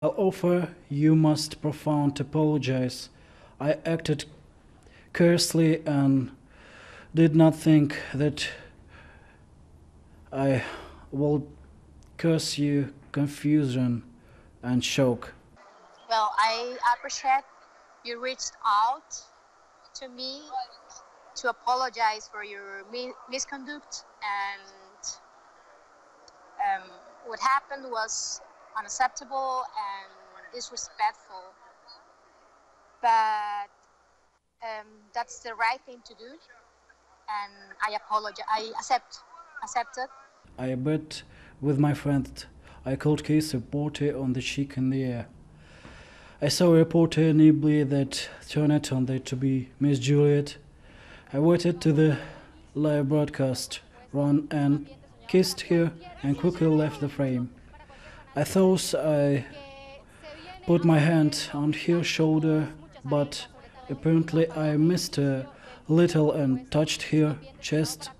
I'll offer you must profound apologize. I acted carelessly and did not think that I will cause you confusion and shock. Well, I appreciate you reached out to me to apologize for your mi- misconduct and um, what happened was unacceptable and disrespectful but um, that's the right thing to do and i apologize i accept accept it I bet with my friend I called a reporter on the cheek in the air. I saw a reporter nimbly that turned on there to be Miss Juliet. I waited to the live broadcast run and kissed her and quickly left the frame. I thought I put my hand on her shoulder, but apparently I missed her little and touched her chest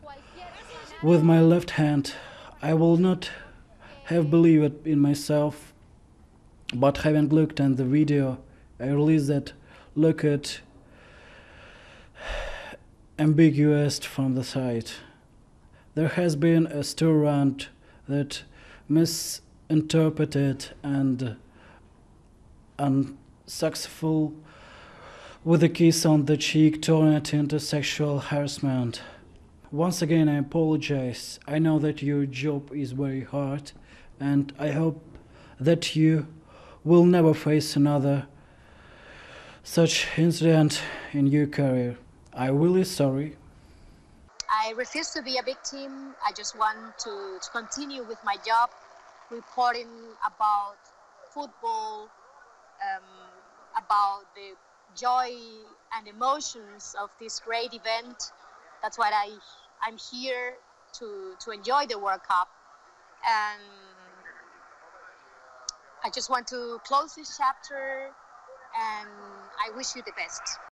with my left hand. I will not have believed in myself, but having looked at the video, I realized that look at ambiguous from the side. There has been a stir around that misinterpreted and unsuccessful with a kiss on the cheek turned into sexual harassment. Once again, I apologize. I know that your job is very hard, and I hope that you will never face another such incident in your career. I'm really sorry. I refuse to be a victim. I just want to, to continue with my job, reporting about football, um, about the joy and emotions of this great event. That's why I I'm here to to enjoy the World Cup, and I just want to close this chapter. And I wish you the best.